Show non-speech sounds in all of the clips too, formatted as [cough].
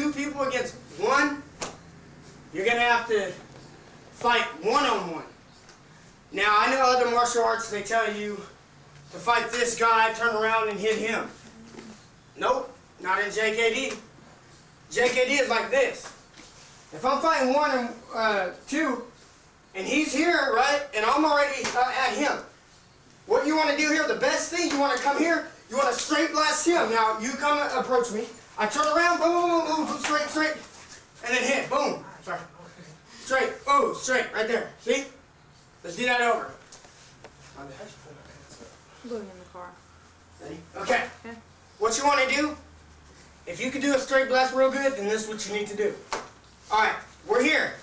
two people against one, you're gonna have to fight one on one. Now I know other martial arts they tell you to fight this guy, turn around and hit him. Nope, not in JKD. JKD is like this. If I'm fighting one and uh, two, and he's here, right, and I'm already uh, at him, what you want to do here, the best thing, you want to come here, you want to straight blast him. Now, you come approach me, I turn around, boom, boom, boom, boom, straight, straight, and then hit, boom, sorry. Straight, oh, straight, right there, see? Let's do that over. Going in the car. Ready? Okay. Okay. What you want to do, if you can do a straight blast real good, then this is what you need to do. All right, we're here.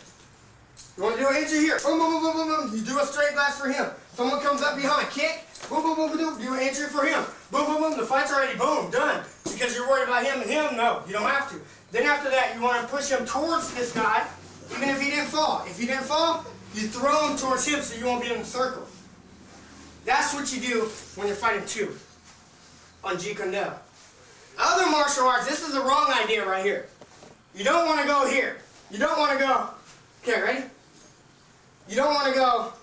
You want to do an entry here. Boom, boom, boom, boom, boom, boom. You do a straight blast for him. Someone comes up behind, kick. Boom, boom, boom, boom, boom. Do an entry for him. Boom, boom, boom. The fight's already boom, done. Because you're worried about him and him? No, you don't have to. Then after that, you want to push him towards this guy, even if he didn't fall. If he didn't fall, you throw him towards him so you won't be in the circle. That's what you do when you're fighting two on Jeet Kune Do. Other martial arts, this is the wrong idea right here. You don't want to go here. You don't want to go. Okay, ready? You don't want to go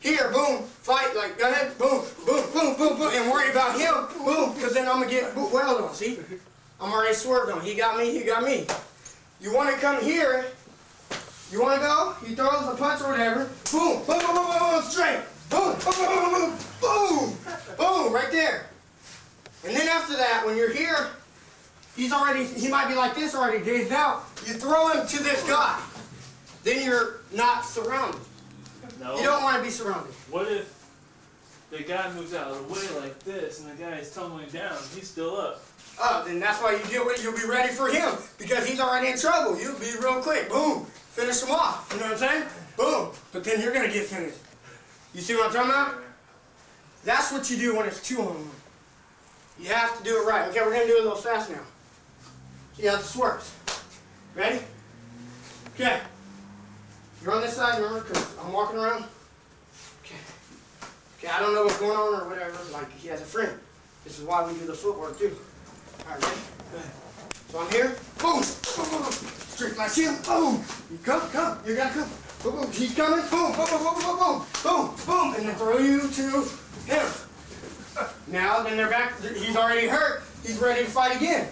here, boom, fight, like, go ahead, boom, boom, boom, boom, boom, and worry about him, boom, because then I'm going to get well on, see? I'm already swerved on. He got me, he got me. You want to come here, you want to go, he throws a punch or whatever, boom, boom, boom, boom, boom, boom, straight, boom, boom, boom, boom, boom, boom, boom, right there. And then after that, when you're here, he's already, he might be like this already, gazed out. You throw him to this guy. Then you're not surrounded. No. You don't want to be surrounded. What if the guy moves out of the way like this and the guy is tumbling down? He's still up. Oh, then that's why you deal with it. You'll be ready for him because he's already in trouble. You'll be real quick. Boom. Finish him off. You know what I'm saying? Boom. But then you're going to get finished. You see what I'm talking about? That's what you do when it's two on one. You have to do it right. Okay, we're going to do it a little fast now. See how this works. Ready? Okay. You're on this side, remember? Because I'm walking around. Okay. Okay, I don't know what's going on or whatever. Like, he has a friend. This is why we do the footwork, too. All right, ready? Go ahead. So I'm here. Boom. Boom, boom, boom. Straight like him. Boom. You come, come. You gotta come. Boom, boom. He's coming. Boom, boom, boom, boom, boom, boom. Boom, boom. And then throw you to him. Now, then they're back. He's already hurt. He's ready to fight again.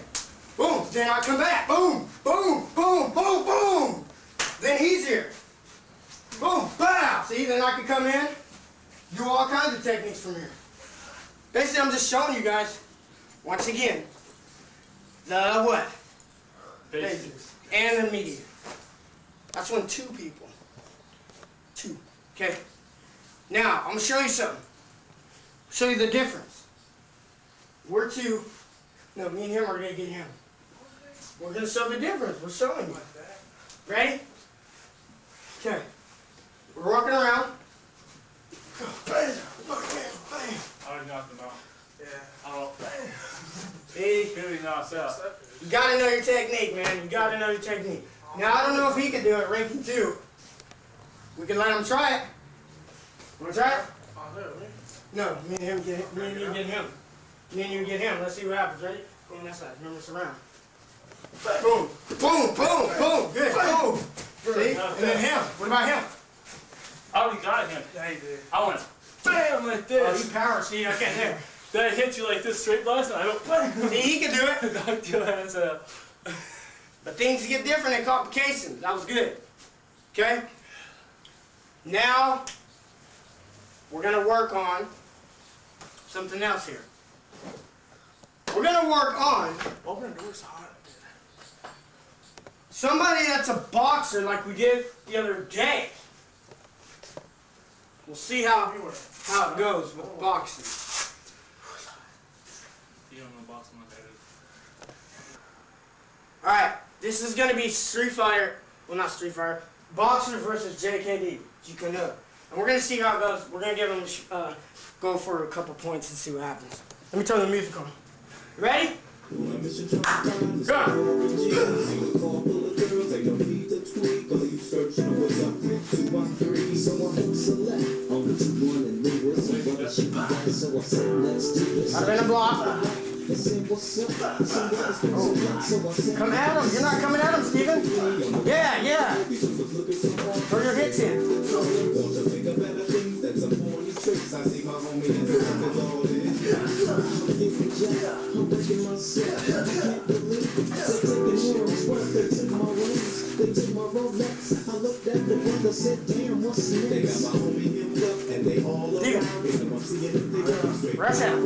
Boom. Then I come back. Boom, boom, boom, boom, boom. Then he's here. See, then I can come in, do all kinds of techniques from here. Basically, I'm just showing you guys, once again, the what? Basics. And the media. That's when two people. Two. Okay. Now, I'm going to show you something. Show you the difference. We're two. No, me and him are going to get him. We're going to show the difference. We're showing you. Ready? Okay. We're walking around. Bam, bam, bam. I already knocked him out. Yeah. Oh, See? Billy knocks out. You gotta know your technique, man. You gotta know your technique. Now, I don't know if he could do it, ranking two. We can let him try it. Wanna try it? Oh. No, me and him get me and you get him. Me and you get him. Let's see what happens. Ready? Go on that side. Remember, surround. Boom, boom, boom, boom. Good. Boom. See? And then him. What about him? I already got him. Yeah, he did. I went BAM like Oh, this. he power. See, okay, there. Then I hit you like this straight blast and I go BAM. [laughs] See, he can do it. [laughs] Knocked your hands out. But things get different in complications. That was good. Okay? Now, we're going to work on something else here. We're going to work on Open the door's hot. somebody that's a boxer like we did the other day. We'll see how, how it goes with boxing. You don't know boxing like I do. Alright, this is going to be Street Fighter, well not Street Fighter, Boxer versus JKD, Jeet Kune Do. And we're going to see how it goes. We're going to give them, uh, go for a couple points and see what happens. Let me turn the music on. You ready? Go! I've been a block. Come at him. You're not coming at him, Steven. Yeah, yeah. Throw your hits in. Steven. Rush out.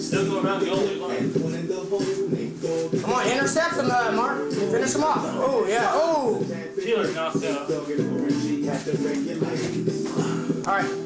Still go around the only line. Come on, intercept him, uh, Mark. Finish him off. Oh, yeah. Oh. Knocked out. All right.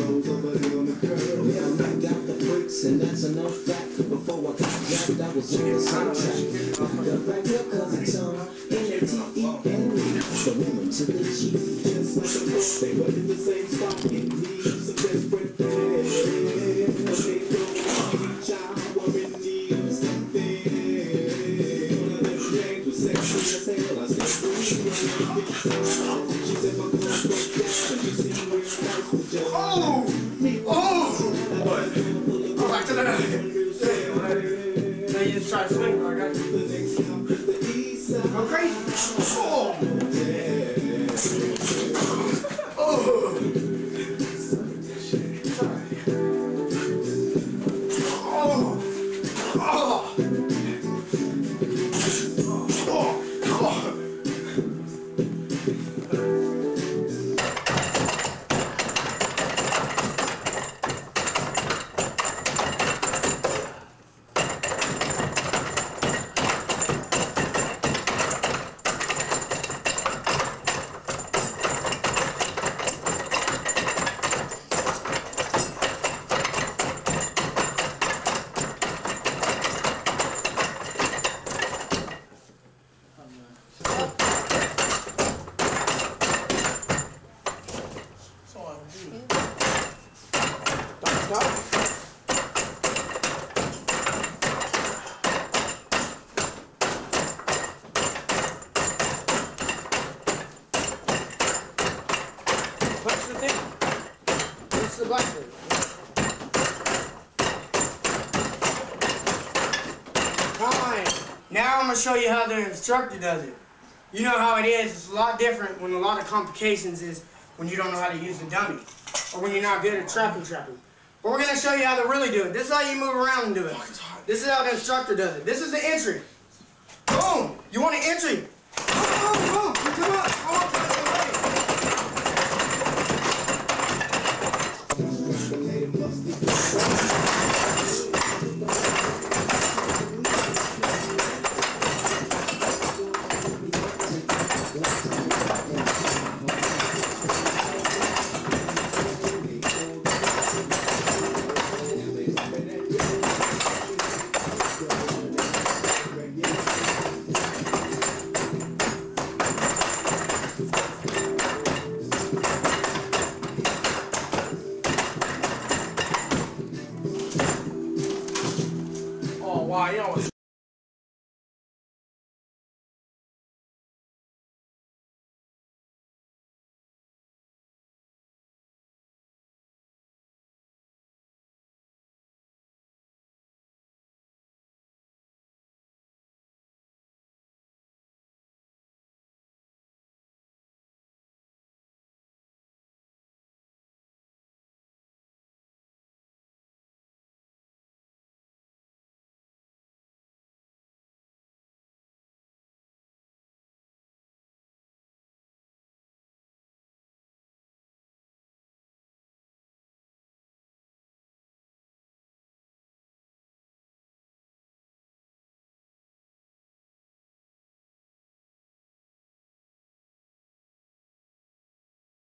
that's enough no fact. Before I got dropped, I was on the soundtrack. The black girl cousin Tom, N-A-T-E-N, the woman to the G. Just like Now you try to swing, okay? Go crazy. Oh! Now I'm gonna show you how the instructor does it. You know how it is. It's a lot different when a lot of complications is when you don't know how to use the dummy or when you're not good at trapping trapping. But we're gonna show you how to really do it. This is how you move around and do it. This is how the instructor does it. This is the entry. Boom! You want an entry? Voyons.